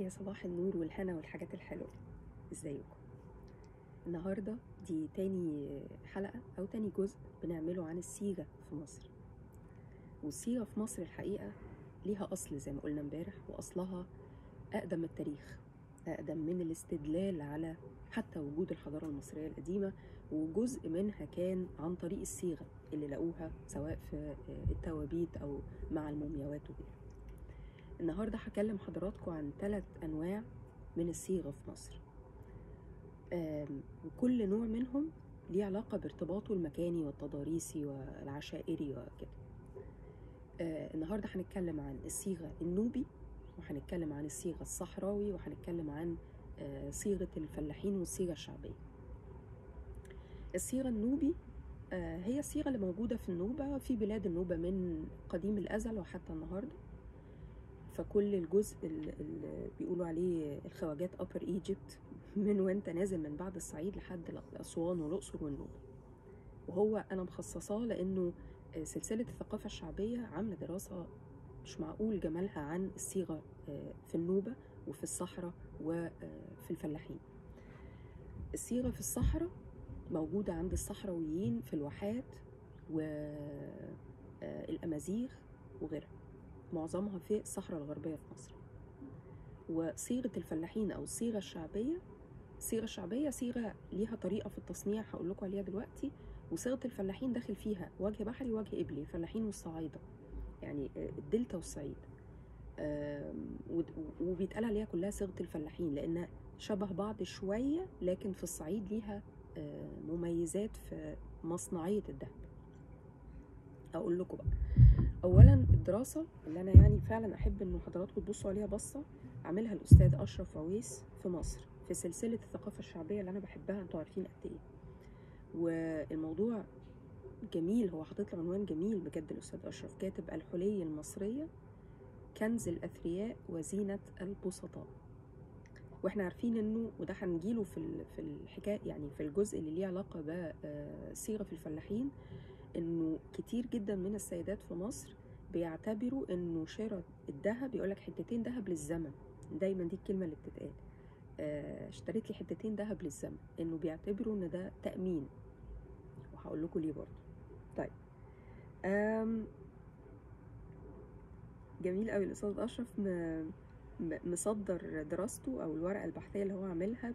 يا صباح النور والهنا والحاجات الحلوة. ازيكم؟ النهاردة دي تاني حلقة أو تاني جزء بنعمله عن الصيغة في مصر. والصيغة في مصر الحقيقة ليها أصل زي ما قلنا امبارح وأصلها أقدم التاريخ أقدم من الاستدلال على حتى وجود الحضارة المصرية القديمة وجزء منها كان عن طريق الصيغة اللي لقوها سواء في التوابيت أو مع المومياوات وغيره النهارده هكلم حضراتكم عن ثلاث انواع من الصيغة في مصر. وكل نوع منهم ليه علاقة بارتباطه المكاني والتضاريسي والعشائري وكده. النهارده هنتكلم عن الصيغة النوبي وهنتكلم عن الصيغة الصحراوي وهنتكلم عن صيغة الفلاحين والصيغة الشعبية. الصيغة النوبي هي الصيغة اللي موجودة في النوبة في بلاد النوبة من قديم الأزل وحتى النهارده. فكل الجزء اللي بيقولوا عليه الخواجات upper ايجيبت من وانت نازل من بعد الصعيد لحد اسوان والأقصر والنوبة. وهو أنا مخصصاه لأنه سلسلة الثقافة الشعبية عاملة دراسة مش معقول جمالها عن الصيغة في النوبة وفي الصحراء وفي الفلاحين. الصيغة في الصحراء موجودة عند الصحراويين في الواحات والامازيغ وغيرها. معظمها في الصحراء الغربية في مصر. وصيغة الفلاحين أو الصيغة الشعبية الصيغة الشعبية صيغة ليها طريقة في التصنيع هقول لكم عليها دلوقتي. وصيغة الفلاحين داخل فيها وجه بحري ووجه قبلي الفلاحين والصعايدة يعني الدلتا والصعيد. وبيتقال عليها كلها صيغة الفلاحين لأنها شبه بعض شوية لكن في الصعيد ليها مميزات في مصنعية الذهب. أقول لكم بقى. اولا الدراسة اللي أنا يعني فعلا أحب انه حضراتكم تبصوا عليها بصة عاملها الأستاذ أشرف عويس في مصر في سلسلة الثقافة الشعبية اللي أنا بحبها أنتوا عارفين قد إيه. والموضوع جميل هو حاطط له عنوان جميل بجد الأستاذ أشرف كاتب الحلي المصرية كنز الأثرياء وزينة البسطاء. وإحنا عارفين إنه وده هنجيله في في الحكاية يعني في الجزء اللي ليه علاقة بصيغه في الفلاحين إنه كتير جدا من السيدات في مصر بيعتبروا إنه شراء الذهب يقول لك حتتين ذهب للزمن. دايما دي الكلمة اللي بتتقال. آه اشتريت لي حتتين ذهب للزمن. إنه بيعتبروا إن ده تأمين. وهقول لكم ليه برضه. طيب. آم جميل قوي. الأستاذ أشرف مصدر دراسته أو الورقة البحثية اللي هو عاملها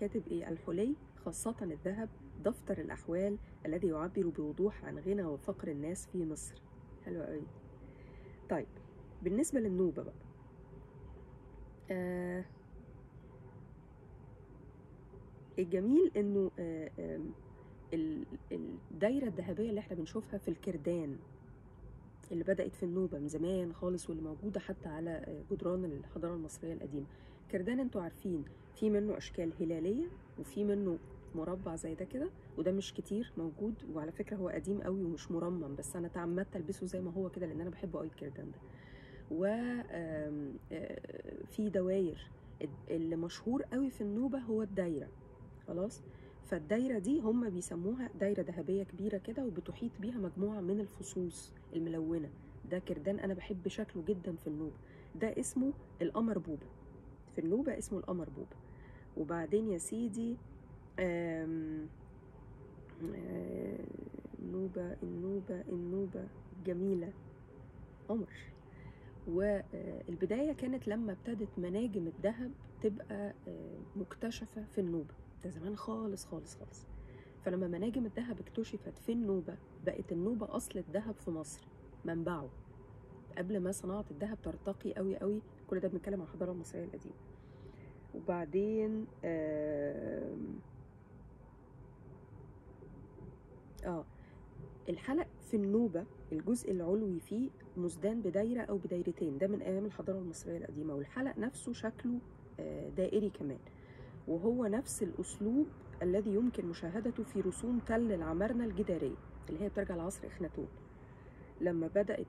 كاتب إيه؟ الحلي خاصة الذهب دفتر الأحوال الذي يعبر بوضوح عن غنى وفقر الناس في مصر. حلو قوي. طيب بالنسبة للنوبة بقى. آه الجميل إنه آه آه الدايرة الذهبية اللي إحنا بنشوفها في الكردان اللي بدأت في النوبة من زمان خالص واللي موجودة حتى على جدران الحضارة المصرية القديمة. كردان أنتوا عارفين في منه أشكال هلالية وفي منه مربع زي ده كده وده مش كتير موجود وعلى فكرة هو قديم قوي ومش مرمم بس أنا تعمدت ألبسه زي ما هو كده لأن أنا بحبه قوي الكردان ده و في دواير اللي مشهور قوي في النوبة هو الدايرة. خلاص؟ فالدايرة دي هم بيسموها دايرة ذهبية كبيرة كده وبتحيط بيها مجموعة من الفصوص الملونة. ده كردان أنا بحب شكله جدا في النوبة. ده اسمه القمر بوبة. في النوبة اسمه القمر بوبة. وبعدين يا سيدي النوبة النوبة النوبة. جميلة. قمر والبداية كانت لما ابتدت مناجم الذهب تبقى مكتشفة في النوبة. ده زمان خالص خالص خالص. فلما مناجم الذهب اكتشفت في النوبة بقت النوبة أصل الذهب في مصر. منبعه. قبل ما صناعة الذهب ترتقي قوي قوي كل ده بنتكلم عن الحضارة المصرية القديمة. وبعدين آه. الحلق في النوبة الجزء العلوي فيه مزدان بدايرة أو بدايرتين. ده من أيام الحضارة المصرية القديمة والحلق نفسه شكله دائري كمان. وهو نفس الأسلوب الذي يمكن مشاهدته في رسوم تل العمارنة الجدارية اللي هي بترجع لعصر إخناتون. لما بدأت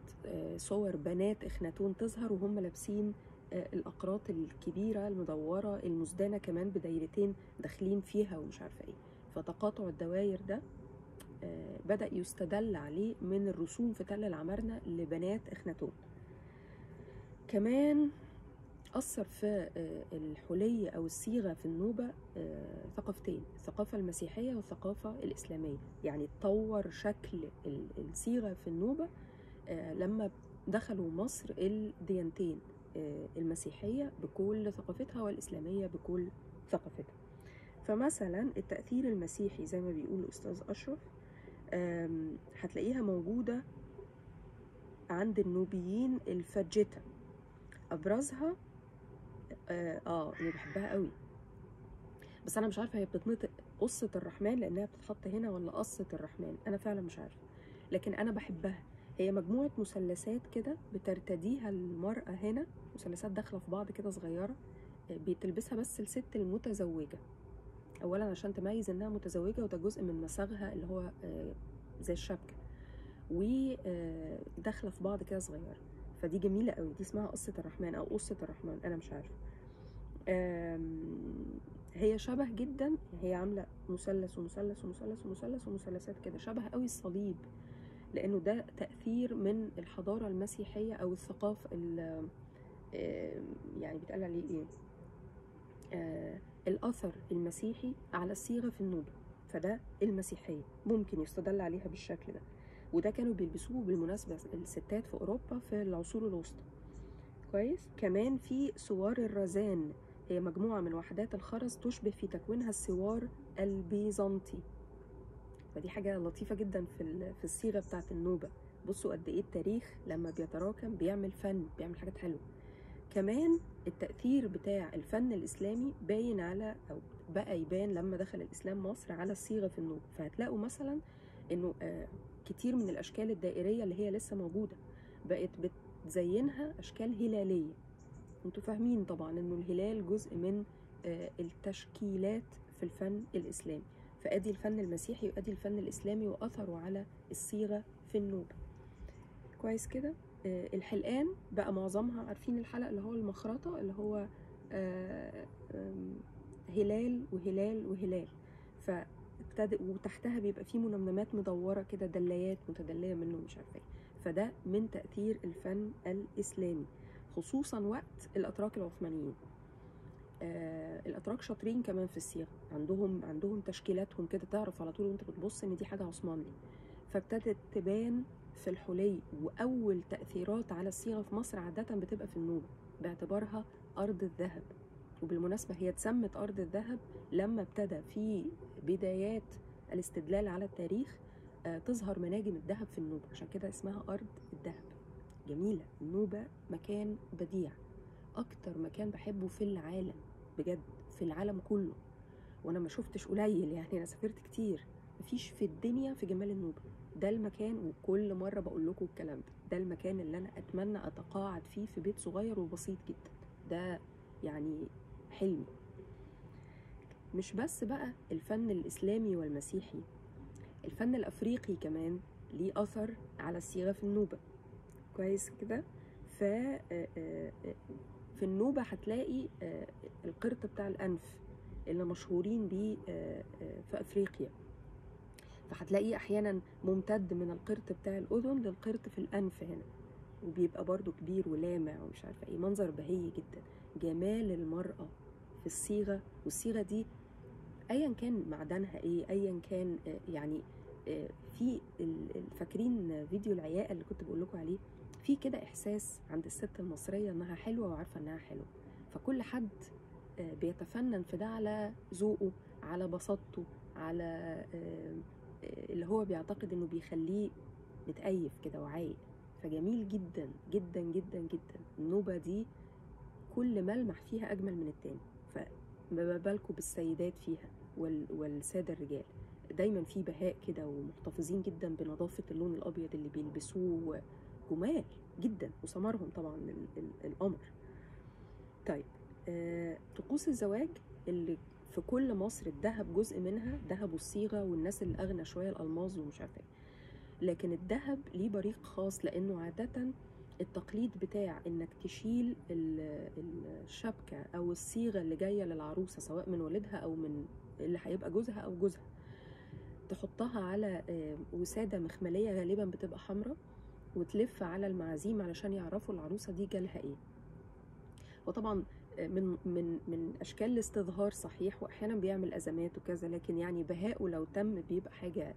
صور بنات إخناتون تظهر وهم لابسين الأقراط الكبيرة المدورة المزدانة كمان بدايرتين داخلين فيها ومش عارفة إيه. فتقاطع الدواير ده بدأ يستدل عليه من الرسوم في تل العمارنة لبنات إخناتون. كمان أثر في آه، الحلي أو الصيغة في النوبة آه، ثقافتين الثقافة المسيحية والثقافة الإسلامية. يعني طور شكل ال- الصيغة في النوبة آه، لما دخلوا مصر الديانتين المسيحية بكل ثقافتها والإسلامية بكل ثقافتها. فمثلا التأثير المسيحي زي ما بيقول الأستاذ أشرف هتلاقيها موجودة عند النوبيين الفجتة أبرزها آه، أنا بحبها قوي. بس أنا مش عارفة هي بتتنطق قصة الرحمن لأنها بتتحط هنا ولا قصة الرحمن؟ أنا فعلا مش عارفة. لكن أنا بحبها. هي مجموعة مثلثات كده بترتديها المرأة هنا مثلثات داخلة في بعض كده صغيرة آه، بتلبسها بس الست المتزوجة. اولا عشان تميز إنها متزوجة وده جزء من مساغها اللي هو آه، زي الشبكة. وداخله في بعض كده صغيرة. فدي جميلة قوي. دي اسمها قصة الرحمن أو قصة الرحمن أنا مش عارفة. هي شبه جدا هي عاملة مثلث ومثلث ومثلث ومثلث ومثلثات كده. شبه قوي الصليب لأنه ده تأثير من الحضارة المسيحية أو الثقافه ال- آم، يعني بيتقال عليه إيه؟ الأثر المسيحي على الصيغة في النوبة فده المسيحية ممكن يستدل عليها بالشكل ده وده كانوا بيلبسوه بالمناسبة الستات في أوروبا في العصور الوسطى. كويس؟ كمان في سوار الرزان هي مجموعة من وحدات الخرز تشبه في تكوينها السوار البيزنطي. فدي حاجة لطيفة جدا في في الصيغة بتاعة النوبة. بصوا قد إيه التاريخ لما بيتراكم بيعمل فن بيعمل حاجات حلوة. كمان التأثير بتاع الفن الإسلامي باين على أو بقى يبان لما دخل الإسلام مصر على الصيغة في النوبة فهتلاقوا مثلا إنه آه، كتير من الأشكال الدائرية اللي هي لسه موجودة بقت بتزينها أشكال هلالية. أنتوا فاهمين طبعا إنه الهلال جزء من آه، التشكيلات في الفن الإسلامي. فأدي الفن المسيحي وأدي الفن الإسلامي واثره على الصيغة في النوبه كويس كده؟ الحلقان بقى معظمها عارفين الحلق اللي هو المخرطة اللي هو آه، هلال وهلال وهلال. وتحتها بيبقى فيه منمنمات مدورة كده دلايات متدلية منه مش عارفة إيه. فده من تأثير الفن الإسلامي خصوصا وقت الأتراك العثمانيين. آه الأتراك شاطرين كمان في الصيغه عندهم عندهم تشكيلاتهم كده تعرف على طول وانت بتبص إن دي حاجة عثماني. فابتدت تبان في الحلي وأول تأثيرات على الصيغة في مصر عادة بتبقى في النوبة باعتبارها أرض الذهب. وبالمناسبة هي اتسمت أرض الذهب لما ابتدى في بدايات الاستدلال على التاريخ آه تظهر مناجم الذهب في النوبة. عشان كده اسمها أرض الذهب. جميلة. النوبة مكان بديع. أكتر مكان بحبه في العالم بجد في العالم كله. وأنا ما شفتش قليل يعني أنا سافرت كتير. مفيش في الدنيا في جمال النوبة. ده المكان وكل مرة بقول لكم الكلام ده. ده المكان اللي أنا أتمنى أتقاعد فيه في بيت صغير وبسيط جدا. ده يعني حلمي مش بس بقى الفن الإسلامي والمسيحي الفن الأفريقي كمان ليه أثر على الصيغة في النوبة. كويس كده؟ ف آه، آه، آه، في النوبة هتلاقي القرط بتاع الأنف اللي مشهورين بيه في أفريقيا. فهتلاقيه أحيانا ممتد من القرط بتاع الأذن للقرط في الأنف هنا. وبيبقى برضو كبير ولامع ومش عارفة إيه. منظر بهي جدا. جمال المرأة في الصيغة. والصيغة دي أيا كان معدنها إيه؟ أيا كان آه، يعني آه، في فاكرين فيديو العياقة اللي كنت بقول لكم عليه؟ في كده إحساس عند الست المصرية إنها حلوة وعارفة إنها حلوة. فكل حد آه، بيتفنن في ده على ذوقه على بساطته على اللي هو بيعتقد إنه بيخليه متأيف كده وعايق فجميل جدا جدا جدا جدا. النوبة دي كل ملمح فيها أجمل من التاني. فما بالكم بالسيدات فيها وال- والسادة الرجال. دايما في بهاء كده ومحتفظين جدا بنظافة اللون الأبيض اللي بيلبسوه جمال جدا وثمرهم طبعا ال- ال- القمر. طيب آه، طقوس الزواج اللي في كل مصر الذهب جزء منها ذهب والصيغة والناس اللي أغنى شوية الألماظ ومش عارفة إيه. لكن الذهب ليه بريق خاص لأنه عادة التقليد بتاع إنك تشيل ال- الشبكة أو الصيغة اللي جاية للعروسة سواء من والدها أو من اللي هيبقى جوزها أو جوزها تحطها على آه، وسادة مخملية غالبا بتبقى حمراء وتلف على المعازيم علشان يعرفوا العروسة دي جالها إيه. وطبعا من من من أشكال الاستظهار صحيح وأحيانا بيعمل أزمات وكذا لكن يعني بهاءه لو تم بيبقى حاجة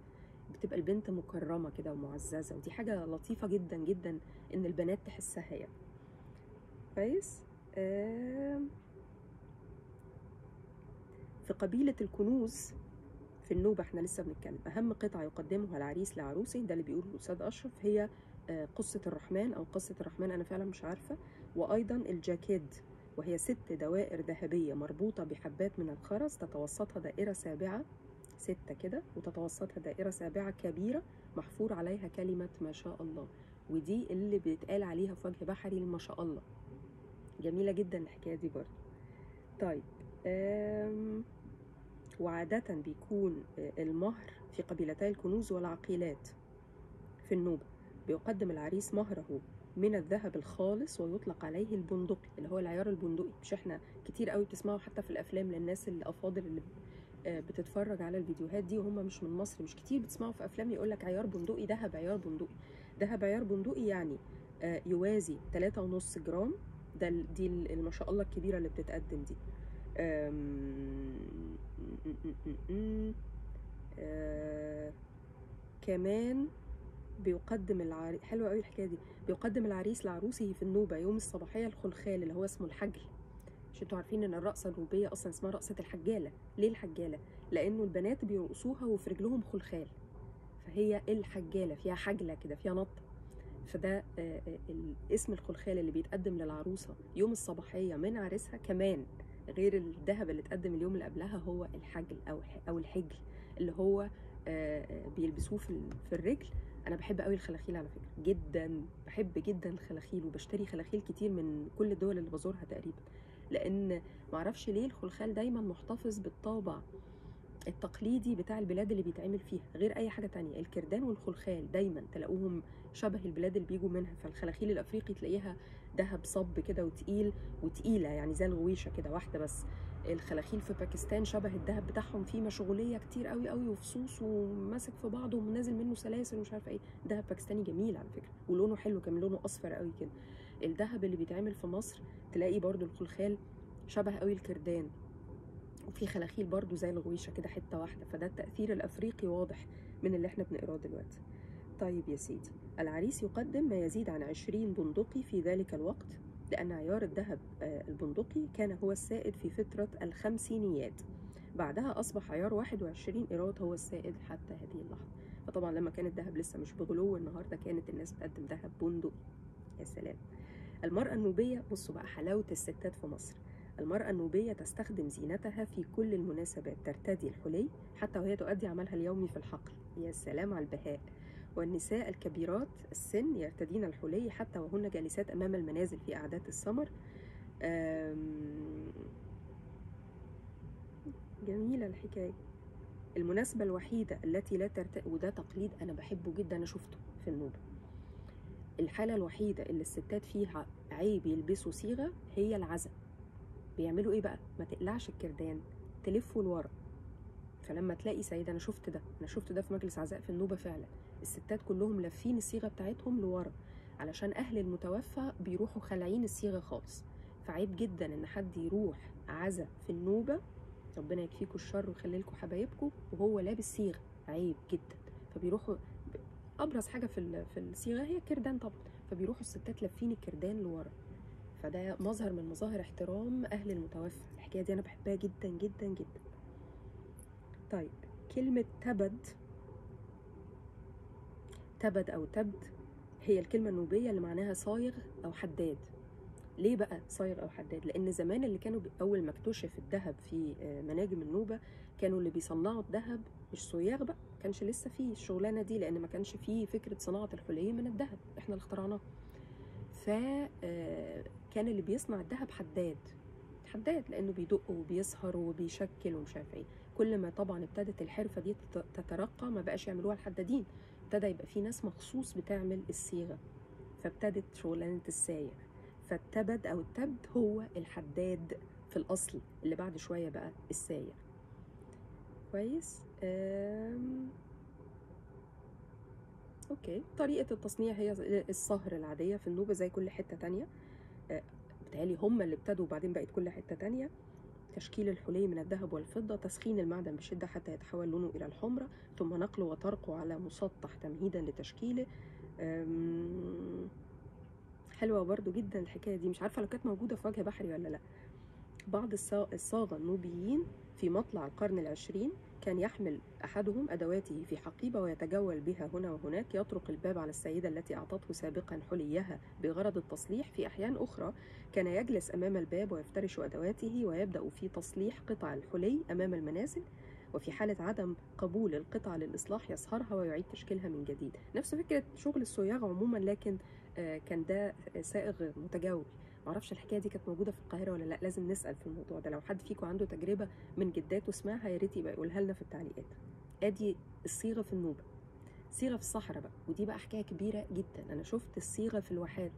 بتبقى البنت مكرمة كده ومعززة ودي حاجة لطيفة جدا جدا إن البنات تحسها يعني. كويس؟ في قبيلة الكنوز في النوبة إحنا لسه بنتكلم أهم قطعة يقدمها العريس لعروسه ده اللي بيقوله الأستاذ أشرف هي آه، قصة الرحمن أو قصة الرحمن أنا فعلا مش عارفة وأيضا الجاكيد وهي ست دوائر ذهبية مربوطة بحبات من الخرز تتوسطها دائرة سابعة ستة كده وتتوسطها دائرة سابعة كبيرة محفور عليها كلمة ما شاء الله. ودي اللي بيتقال عليها في وجه بحري ما شاء الله. جميلة جدا الحكاية دي برضه. طيب وعادة بيكون آه، المهر في قبيلتي الكنوز والعقيلات في النوبة. بيقدم العريس مهره من الذهب الخالص ويطلق عليه البندقي اللي هو العيار البندقي. مش إحنا كتير قوي بتسمعوا حتى في الأفلام للناس الأفاضل اللي آه، بتتفرج على الفيديوهات دي وهم مش من مصر. مش كتير بتسمعوا في أفلام يقول لك عيار بندقي ذهب عيار بندقي. ذهب عيار بندقي يعني آه، يوازي 3.5 جرام. ده دي ما شاء الله الكبيرة اللي بتتقدم دي. آه، كمان بيقدم العريس حلوة قوي الحكاية دي. بيقدم العريس لعروسه في النوبة يوم الصباحية الخلخال اللي هو اسمه الحجل. مش أنتوا عارفين إن الرقصة النوبية أصلا اسمها رقصة الحجالة. ليه الحجالة؟ لأنه البنات بيرقصوها وفي رجلهم خلخال. فهي الحجالة فيها حجلة كده فيها نطه فده آه، آه، الاسم الخلخال اللي بيتقدم للعروسة يوم الصباحية من عريسها كمان. غير الذهب اللي اتقدم اليوم اللي قبلها هو الحجل أو أو الحجل اللي هو آه، بيلبسوه في الرجل. أنا بحب قوي الخلاخيل على فكرة جدا بحب جدا الخلاخيل وبشتري خلاخيل كتير من كل الدول اللي بزورها تقريبا لأن معرفش ليه الخلخال دايما محتفظ بالطابع التقليدي بتاع البلاد اللي بيتعمل فيها غير أي حاجة تانية الكردان والخلخال دايما تلاقوهم شبه البلاد اللي بيجوا منها فالخلاخيل الأفريقي تلاقيها دهب صب كده وتقيل وتقيلة يعني زي الغويشة كده واحدة بس. الخلاخيل في باكستان شبه الدهب بتاعهم فيه مشغولية كتير قوي قوي وفصوص وماسك في بعضه ونازل منه سلاسل ومش عارفة إيه. دهب باكستاني جميل على فكرة ولونه حلو كمان لونه أصفر قوي كده. الدهب اللي بيتعمل في مصر تلاقي برضو الخلخال شبه قوي الكردان. وفي خلاخيل برضو زي الغويشة كده حتة واحدة فده التأثير الأفريقي واضح من اللي إحنا بنقراه دلوقتي. طيب يا سيدي العريس يقدم ما يزيد عن 20 بندقي في ذلك الوقت. لأن عيار الذهب آه، البندقي كان هو السائد في فترة الخمسينيات. بعدها أصبح عيار 21 إيراد هو السائد حتى هذه اللحظة. فطبعا لما كان الذهب لسه مش بغلو النهاردة كانت الناس بتقدم ذهب بندقي. يا سلام! المرأة النوبية بصوا بقى حلاوة الستات في مصر. المرأة النوبية تستخدم زينتها في كل المناسبات ترتدي الحلي حتى وهي تؤدي عملها اليومي في الحقل. يا سلام على البهاء! والنساء الكبيرات السن يرتدين الحلي حتى وهن جالسات أمام المنازل في أعداد السمر. جميلة الحكاية. المناسبة الوحيدة التي لا ترتدي وده تقليد أنا بحبه جدا أنا شفته في النوبة. الحالة الوحيدة اللي الستات فيها عيب يلبسوا صيغة هي العزا. بيعملوا إيه بقى؟ ما تقلعش الكردان تلفه لورا. فلما تلاقي سيدة أنا شفت ده. أنا شفت ده في مجلس عزاء في النوبة فعلا. الستات كلهم لافين الصيغة بتاعتهم لورا علشان أهل المتوفى بيروحوا خالعين الصيغة خالص. فعيب جدا إن حد يروح عزا في النوبة ربنا يكفيكوا الشر ويخلي لكم حبايبكم وهو لابس صيغة. عيب جدا. فبيروحوا أبرز حاجة في في الصيغة هي الكردان طبعا. فبيروحوا الستات لافين الكردان لورا. فده مظهر من مظاهر احترام أهل المتوفى. الحكاية دي أنا بحبها جدا جدا جدا. طيب كلمة تبد تبد أو تبد هي الكلمة النوبية اللي معناها صايغ أو حداد. ليه بقى صايغ أو حداد؟ لأن زمان اللي كانوا أول ما اكتشف الذهب في آه، مناجم النوبة كانوا اللي بيصنعوا الذهب مش صياغ بقى كانش لسه فيه الشغلانة دي لأن ما كانش فيه فكرة صناعة الحلي من الذهب إحنا اللي اخترعناها ف آه، اللي بيصنع الذهب حداد حداد لأنه بيدق وبيسهر وبيشكل ومش عارف إيه. كل ما طبعا ابتدت الحرفة دي تت- تترقى ما بقاش يعملوها الحدادين. ابتدى يبقى في ناس مخصوص بتعمل الصيغة فابتدت شغلانة السايغ فالتبد أو التبد هو الحداد في الأصل اللي بعد شوية بقى السايغ كويس؟ أم... okay. طريقة التصنيع هي الصهر العادية في النوبة زي كل حتة تانية. بتهيألي هم اللي ابتدوا وبعدين بقت كل حتة تانية. تشكيل الحلي من الذهب والفضة تسخين المعدن بشدة حتى يتحول لونه إلى الحمرة ثم نقله وطرقه على مسطح تمهيدا لتشكيله. حلوة برضو جدا الحكاية دي. مش عارفة لو كانت موجودة في وجه بحري ولا لأ. بعض الصا- الصاغة النوبيين في مطلع القرن العشرين كان يحمل أحدهم أدواته في حقيبة ويتجول بها هنا وهناك يطرق الباب على السيدة التي أعطته سابقا حليها بغرض التصليح. في أحيان أخرى كان يجلس أمام الباب ويفترش أدواته ويبدأ في تصليح قطع الحلي أمام المنازل وفي حالة عدم قبول القطع للإصلاح يصهرها ويعيد تشكيلها من جديد. نفس فكرة شغل الصياغة عموما لكن آه، كان ده سائغ متجول. معرفش الحكاية دي كانت موجودة في القاهرة ولا لأ لازم نسأل في الموضوع ده. لو حد فيكم عنده تجربة من جداته سمعها يا ريت يبقى يقولها لنا في التعليقات. ادي الصيغة في النوبة. صيغة في الصحراء بقى ودي بقى حكاية كبيرة جدا. أنا شفت الصيغة في الواحات.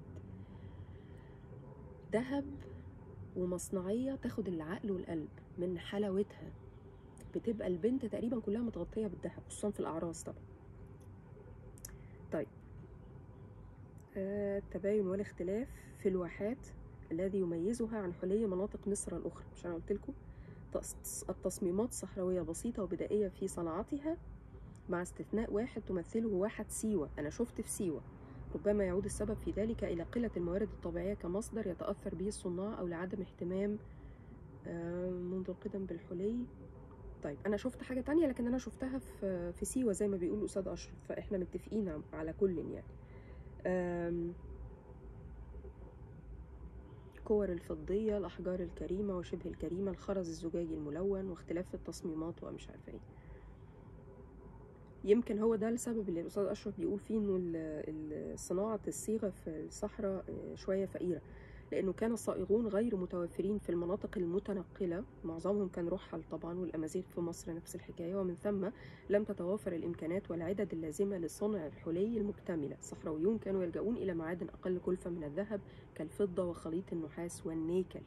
ذهب ومصنعية تاخد العقل والقلب من حلاوتها. بتبقى البنت تقريبا كلها متغطية بالذهب خصوصا في الأعراس طبعا. طيب. آه، التباين والاختلاف في الواحات. الذي يميزها عن حلي مناطق مصر الأخرى. مش أنا قلت لكم؟ التصميمات صحراوية بسيطة وبدائية في صنعتها مع استثناء واحد تمثله واحة سيوة. أنا شفت في سيوة. ربما يعود السبب في ذلك إلى قلة الموارد الطبيعية كمصدر يتأثر به الصناع أو لعدم اهتمام منذ القدم بالحلي. طيب أنا شفت حاجة تانية لكن أنا شفتها في في سيوة زي ما بيقول الأستاذ أشرف. فإحنا متفقين على كل يعني. آم، كور الفضية الأحجار الكريمة وشبه الكريمة الخرز الزجاجي الملون واختلاف التصميمات ومش عارفة إيه. يمكن هو ده السبب اللي الأستاذ أشرف بيقول فيه إنه صناعة الصيغة في الصحراء آه، شوية فقيرة. لأنه كان الصائغون غير متوفرين في المناطق المتنقلة. معظمهم كان رحل طبعا والأمازيغ في مصر نفس الحكاية. ومن ثم لم تتوافر الإمكانات والعدد اللازمة لصنع الحلي المكتملة. الصحراويون كانوا يلجؤون إلى معادن أقل كلفة من الذهب كالفضة وخليط النحاس والنيكل.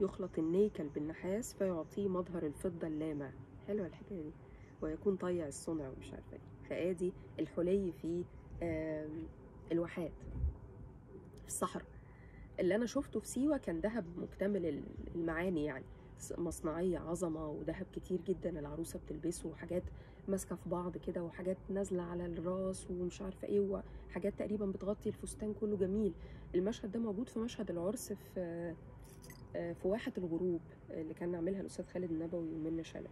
يخلط النيكل بالنحاس فيعطيه مظهر الفضة اللامع حلوة الحكاية دي. ويكون طيع الصنع ومش عارفة إيه. فآدي الحلي في الواحات في الصحراء. اللي أنا شفته في سيوة كان ذهب مكتمل ال- المعاني يعني مصنعية عظمة وذهب كتير جدا العروسة بتلبسه وحاجات ماسكة في بعض كده وحاجات نازلة على الراس ومش عارفة إيه وحاجات تقريبا بتغطي الفستان كله جميل. المشهد ده موجود في مشهد العرس في آه، في واحة الغروب اللي كان عاملها الأستاذ خالد النبوي ومنى شلبي.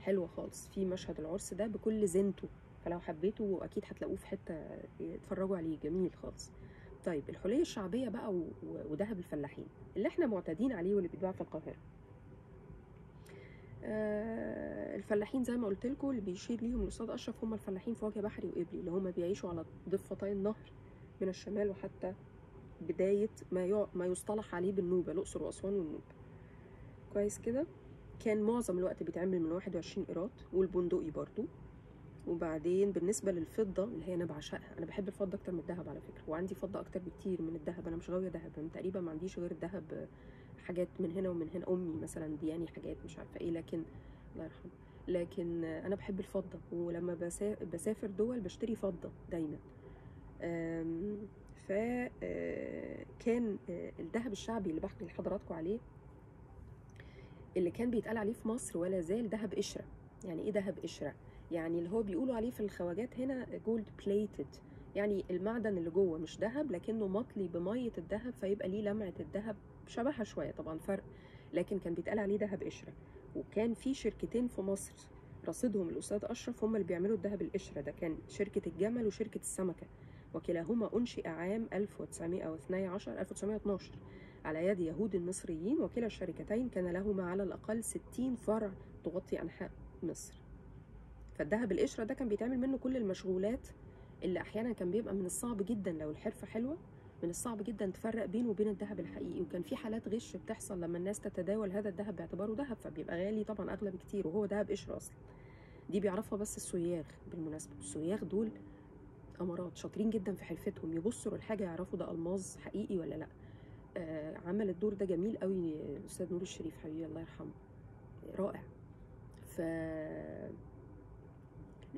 حلوة خالص. في مشهد العرس ده بكل زينته فلو حبيتوا أكيد هتلاقوه في حتة اتفرجوا عليه. جميل خالص. طيب الحلية الشعبية بقى و- و- وذهب الفلاحين اللي إحنا معتادين عليه واللي بيتباع في القاهرة. آه، الفلاحين زي ما قلت لكم اللي بيشير ليهم الاستاذ أشرف هم الفلاحين في وجه بحري وقبلي اللي هم بيعيشوا على ضفتي النهر من الشمال وحتى بداية ما ما يصطلح عليه بالنوبة الأقصر وأسوان والنوبة. كويس كده؟ كان معظم الوقت بيتعمل من 21 قيراط والبندقي برضو. وبعدين بالنسبة للفضة اللي هي أنا بعشقها أنا بحب الفضة أكتر من الذهب على فكرة وعندي فضة أكتر بكتير من الذهب أنا مش غاوية ذهب أنا تقريبا ما عنديش غير الذهب حاجات من هنا ومن هنا أمي مثلا دياني حاجات مش عارفة إيه لكن الله يرحمه لكن أنا بحب الفضة ولما بسا- بسافر دول بشتري فضة دايما. ف آه، كان آه، الذهب الشعبي اللي بحكي لحضراتكم عليه اللي كان بيتقال عليه في مصر ولا زال ذهب قشرة. يعني إيه ذهب قشرة؟ يعني اللي هو بيقولوا عليه في الخواجات هنا gold plated يعني المعدن اللي جوه مش ذهب لكنه مطلي بمية الذهب فيبقى ليه لمعة الذهب شبهها شوية طبعا فرق لكن كان بيتقال عليه ذهب قشرة. وكان في شركتين في مصر رصيدهم الأستاذ أشرف هم اللي بيعملوا الذهب القشرة ده كان شركة الجمل وشركة السمكة. وكلاهما أنشئ عام 1912 1912 على يد يهود مصريين وكلا الشركتين كان لهما على الأقل 60 فرع تغطي أنحاء مصر. فالذهب القشرة ده كان بيتعمل منه كل المشغولات اللي أحيانا كان بيبقى من الصعب جدا لو الحرفة حلوة من الصعب جدا تفرق بينه وبين الذهب الحقيقي. وكان في حالات غش بتحصل لما الناس تتداول هذا الذهب باعتباره ذهب فبيبقى غالي طبعا أغلى بكتير وهو ذهب قشرة أصلا. دي بيعرفها بس السياغ بالمناسبة. السياغ دول أمارات شاطرين جدا في حرفتهم. يبصوا للحاجة يعرفوا ده ألماظ حقيقي ولا لأ. آه عمل الدور ده جميل قوي الاستاذ نور الشريف حبيبي الله يرحمه. رائع. ف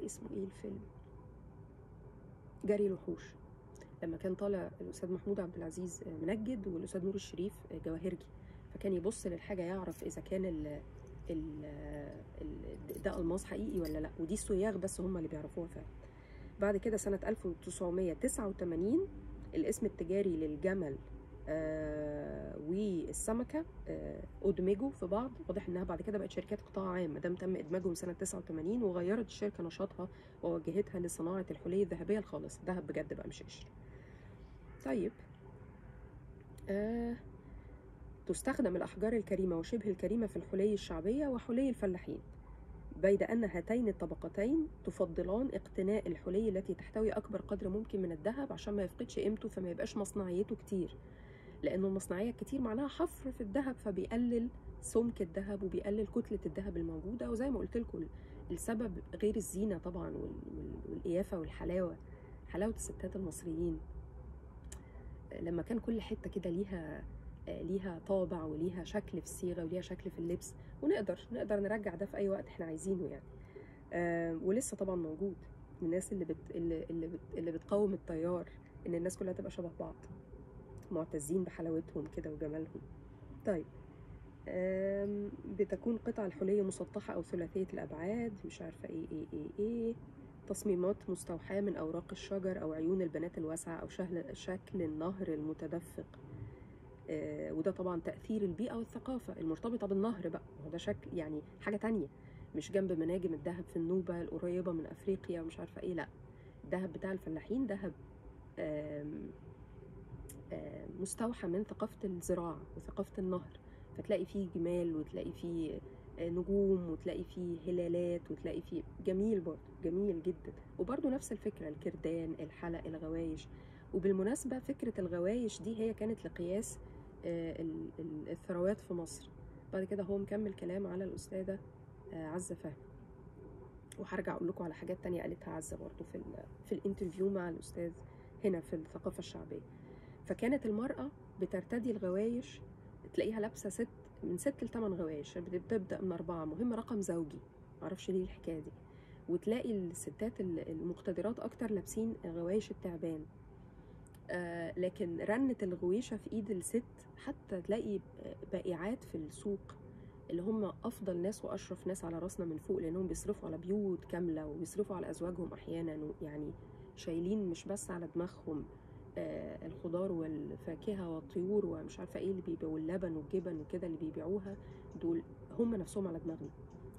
اسمه إيه الفيلم؟ جري الوحوش. لما كان طالع الأستاذ محمود عبد العزيز منجد والأستاذ نور الشريف جواهرجي. فكان يبص للحاجة يعرف إذا كان ال ال ال ده ألماس حقيقي ولا لأ. ودي الصياغ بس هم اللي بيعرفوها فعلا. بعد كده سنة 1989 الاسم التجاري للجمل آه والسمكة آه ادمجوا في بعض. واضح إنها بعد كده بقت شركات قطاع عام. ما دام تم ادماجهم سنة 89 وغيرت الشركة نشاطها ووجهتها لصناعة الحلي الذهبية الخالصه ذهب بجد بقى مش قشر. طيب. آه تستخدم الأحجار الكريمة وشبه الكريمة في الحلي الشعبية وحلي الفلاحين بيد أن هاتين الطبقتين تفضلان اقتناء الحلي التي تحتوي أكبر قدر ممكن من الذهب عشان ما يفقدش قيمته فما يبقاش مصنعيته كتير. لأنه المصنعية كتير معناها حفر في الذهب فبيقلل سمك الذهب وبيقلل كتلة الذهب الموجودة وزي ما قلت لكم السبب غير الزينة طبعا والقيافة والحلاوة حلاوة الستات المصريين. لما كان كل حتة كده ليها ليها طابع وليها شكل في الصيغه وليها شكل في اللبس ونقدر نقدر نرجع ده في أي وقت إحنا عايزينه يعني. آه ولسه طبعا موجود الناس اللي بت اللي اللي, بت اللي بتقاوم التيار إن الناس كلها تبقى شبه بعض. معتزين بحلاوتهم كده وجمالهم. طيب بتكون قطع الحلية مسطحة أو ثلاثية الأبعاد مش عارفة إيه إيه إيه إيه. تصميمات مستوحاة من أوراق الشجر أو عيون البنات الواسعة أو شكل النهر المتدفق. آه وده طبعا تأثير البيئة والثقافة المرتبطة بالنهر بقى. وده شكل يعني حاجة تانية. مش جنب مناجم الذهب في النوبة القريبة من أفريقيا ومش عارفة إيه لأ. الذهب بتاع الفلاحين ذهب مستوحى من ثقافة الزراعة وثقافة النهر. فتلاقي فيه جمال وتلاقي فيه نجوم وتلاقي فيه هلالات وتلاقي فيه جميل برضه جميل جدا. وبرضه نفس الفكرة الكردان الحلق الغوايش. وبالمناسبة فكرة الغوايش دي هي كانت لقياس الثروات في مصر. بعد كده هو مكمل كلام على الأستاذة عزة فهمي. وهرجع أقول لكم على حاجات تانية قالتها عزة برضه في, في الانترفيو مع الأستاذ هنا في الثقافة الشعبية. فكانت المرأة بترتدي الغوايش تلاقيها لابسة ست من ست لثمان غوايش بتبدأ من أربعة مهم رقم زوجي معرفش ليه الحكاية دي. وتلاقي الستات المقتدرات أكتر لابسين غوايش التعبان. آه لكن رنة الغويشة في إيد الست حتى تلاقي بائعات في السوق اللي هم أفضل ناس وأشرف ناس على راسنا من فوق لأنهم بيصرفوا على بيوت كاملة وبيصرفوا على أزواجهم أحيانا يعني شايلين مش بس على دماغهم. الخضار والفاكهة والطيور ومش عارفة إيه اللي بيبيعوا واللبن والجبن وكده اللي بيبيعوها دول هم نفسهم على دماغنا.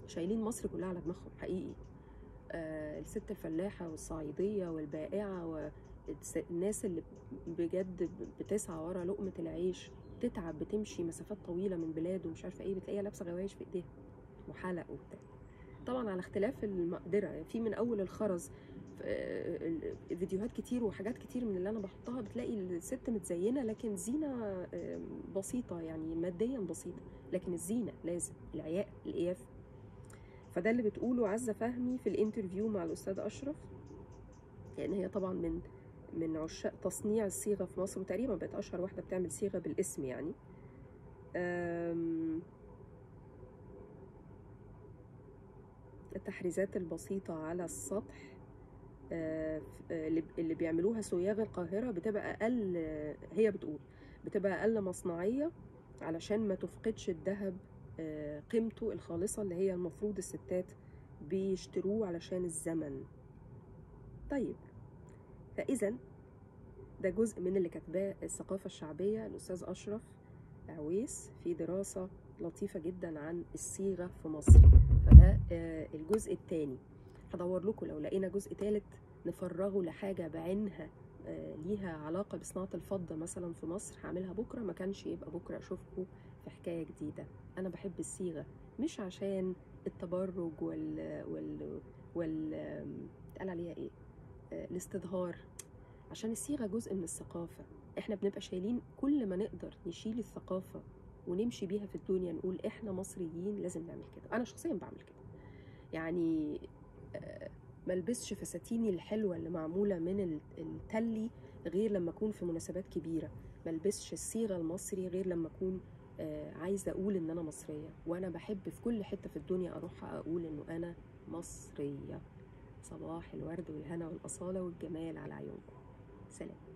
شايلين مصر كلها على دماغهم حقيقي. آه الست الفلاحة والصعيدية والبائعة و الناس اللي بجد بتسعى ورا لقمة العيش تتعب بتمشي مسافات طويلة من بلاد ومش عارفة إيه بتلاقيها لابسة غوايش في إيديها وحلق وبتاع. طبعا على اختلاف المقدرة في من أول الخرز فيديوهات كتير وحاجات كتير من اللي أنا بحطها بتلاقي الست متزينة لكن زينة بسيطة يعني ماديا بسيطة لكن الزينة لازم العياء القياف فده اللي بتقوله عزة فهمي في الانترفيو مع الأستاذ أشرف. لأن يعني هي طبعا من من عشاق تصنيع الصيغة في مصر وتقريبا بقت أشهر واحدة بتعمل صيغة بالاسم يعني. التحريزات البسيطة على السطح. اللي بيعملوها سياغ القاهرة بتبقى أقل هي بتقول بتبقى أقل مصنعية علشان ما تفقدش الذهب قيمته الخالصة اللي هي المفروض الستات بيشتروه علشان الزمن. طيب فإذا ده جزء من اللي كاتباه الثقافة الشعبية الأستاذ أشرف عويس في دراسة لطيفة جدا عن الصيغة في مصر. فده الجزء الثاني. هدور لكم لو لقينا جزء ثالث نفرغه لحاجة بعينها ليها علاقة بصناعة الفضة مثلا في مصر هعملها بكرة ما كانش يبقى بكرة أشوفكم في حكاية جديدة. أنا بحب الصيغة مش عشان التبرج وال وال وال اتقال عليها إيه؟ الاستظهار. عشان الصيغة جزء من الثقافة. إحنا بنبقى شايلين كل ما نقدر نشيل الثقافة ونمشي بيها في الدنيا نقول إحنا مصريين لازم نعمل كده. أنا شخصيا بعمل كده. يعني ما البسش فساتيني الحلوة اللي معمولة من التلي غير لما أكون في مناسبات كبيرة. ما البسش الصيغه المصري غير لما أكون عايزة أقول إن أنا مصرية. وأنا بحب في كل حتة في الدنيا أروح أقول إنه أنا مصرية. صباح الورد والهنا والأصالة والجمال على عيونكم. سلام.